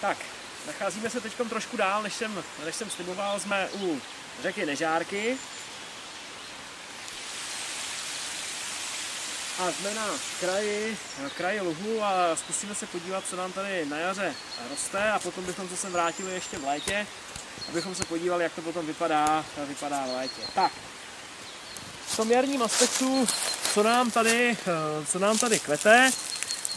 Tak, nacházíme se teď trošku dál, než jsem, než jsem sliboval. Jsme u řeky Nežárky. A jsme na kraji, na kraji luhu a zkusíme se podívat, co nám tady na jaře roste a potom bychom se sem vrátili ještě v létě, abychom se podívali, jak to potom vypadá, vypadá v létě. Tak, v tom jarním aspektu, co nám tady, co nám tady kvete,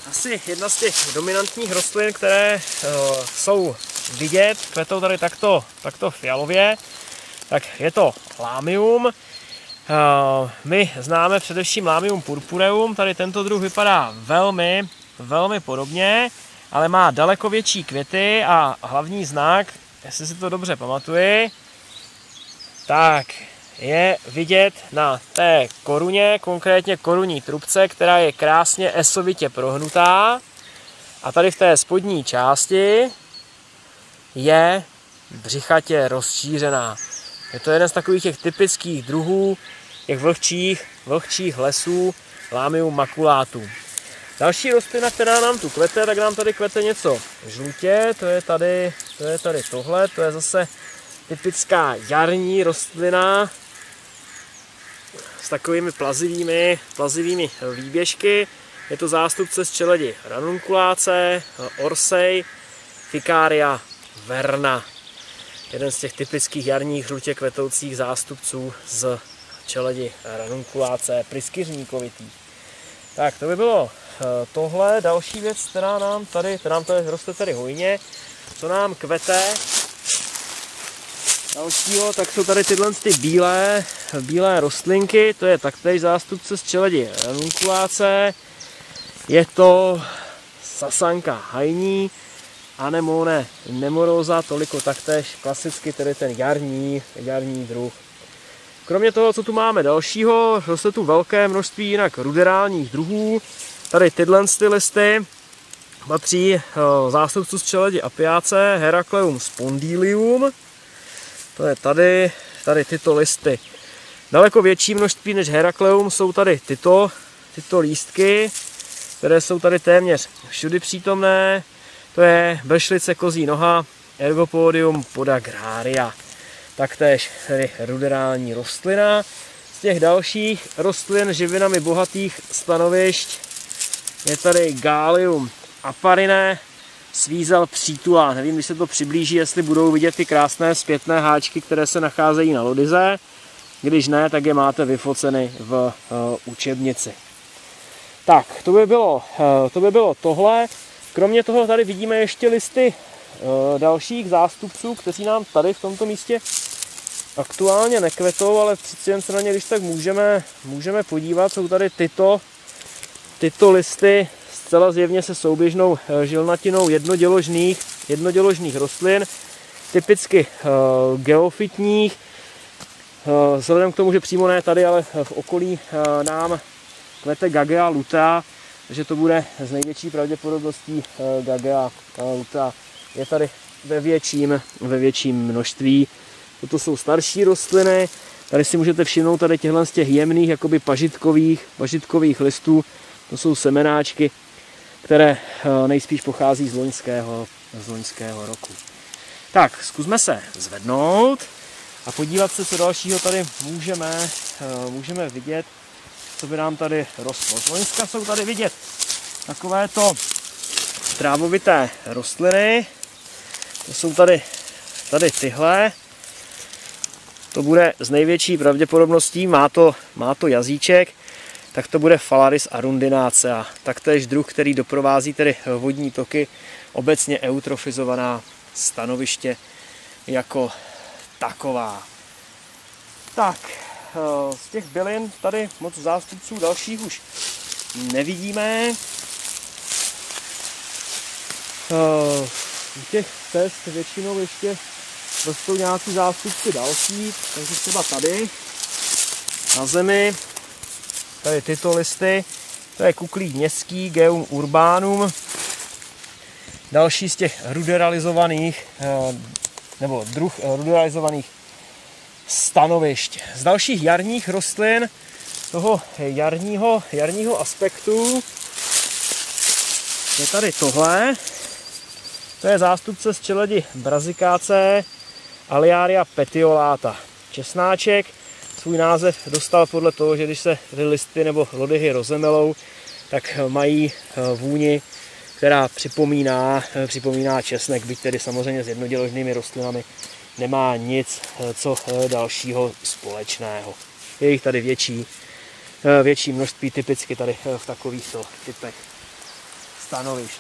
asi jedna z těch dominantních rostlin, které uh, jsou vidět, kvetou tady takto, takto fialově, tak je to lámium. Uh, my známe především lámium purpureum, tady tento druh vypadá velmi, velmi podobně, ale má daleko větší květy a hlavní znak, jestli si to dobře pamatuji, tak je vidět na té koruně, konkrétně korunní trubce, která je krásně esovitě prohnutá. A tady v té spodní části je břichatě rozšířená. Je to jeden z takových těch typických druhů těch vlhčích, vlhčích lesů Lamium maculátů. Další rostlina, která nám tu kvete, tak nám tady kvete něco žlutě, to je tady, to je tady tohle, to je zase typická jarní rostlina, s takovými plazivými, plazivými výběžky. Je to zástupce z čeledi ranunkuláce, orsej, Ficaria verna. Jeden z těch typických jarních žlutě kvetoucích zástupců z čeledi ranunkuláce pryskyřníkovitý. Tak to by bylo eh, tohle. Další věc, která nám tady, která nám tady roste tady hojně, co nám kvete, dalšího, tak jsou tady tyhle ty bílé, bílé rostlinky, to je taktéž zástupce z čeledi ranunkuláce. Je to sasanka hajní, anemone nemoroza, toliko taktéž klasicky tedy ten jarní, jarní druh. Kromě toho, co tu máme dalšího, roste tu velké množství jinak ruderálních druhů. Tady tyhle ty listy patří eh, zástupců z čeledi apiáce, Heracleum spondilium, to je tady, tady tyto listy. Daleko větší množství než Herakleum jsou tady tyto, tyto lístky, které jsou tady téměř všudy přítomné. To je bešlice kozí noha, Ergopodium podagraria. Taktéž tedy ruderální rostlina. Z těch dalších rostlin živinami bohatých stanovišť je tady Galium aparine, svízel přítula. Nevím, když se to přiblíží, jestli budou vidět ty krásné zpětné háčky, které se nacházejí na lodize. Když ne, tak je máte vyfoceny v uh, učebnici. Tak, to by, bylo, uh, to by bylo tohle. Kromě toho tady vidíme ještě listy uh, dalších zástupců, kteří nám tady v tomto místě aktuálně nekvetou, ale přeci jen se na ně, když tak můžeme, můžeme podívat. Jsou tady tyto, tyto listy zcela zjevně se souběžnou eh, žilnatinou jednoděložných, jednoděložných rostlin, typicky uh, geofitních, uh, vzhledem k tomu, že přímo ne tady, ale v okolí nám kvete Gagea luta, že to bude z největší pravděpodobností Gagea luta. Je tady ve větším, ve větším množství. Toto jsou starší rostliny. Tady si můžete všimnout tady těchto z těch jemných, jakoby pažitkových, pažitkových listů. To jsou semenáčky které eh, nejspíš pochází z loňského, z loňského roku. Tak, zkusme se zvednout a podívat se, co dalšího tady můžeme, eh, můžeme vidět, co by nám tady rostlo. Z Loňska jsou tady vidět takovéto trávovité rostliny. To jsou tady, tady tyhle. To bude z největší pravděpodobností, má to, má to jazyček, tak to bude Phalaris arundinacea, taktéž druh, který doprovází tedy vodní toky, obecně eutrofizovaná stanoviště jako taková. Tak, eh, z těch bylin tady moc zástupců dalších už nevidíme. Eh, u těch cest většinou ještě rostou nějaký zástupci další, takže třeba tady na zemi tady tyto listy. To je kuklík městský, Geum urbanum. Další z těch ruderalizovaných, eh, nebo druh ruderalizovaných stanovišť. Z dalších jarních rostlin toho jarního, jarního aspektu je tady tohle. To je zástupce z čeledi brazikáce Aliaria petiolata. Česnáček svůj název dostal podle toho, že když se listy nebo lodyhy rozemelou, tak mají eh, vůni, která připomíná, eh, připomíná česnek, byť tedy samozřejmě s jednoděložnými rostlinami nemá nic eh, co dalšího společného. Je jich tady větší, větší množství, typicky tady v takovýchto typech stanovišť.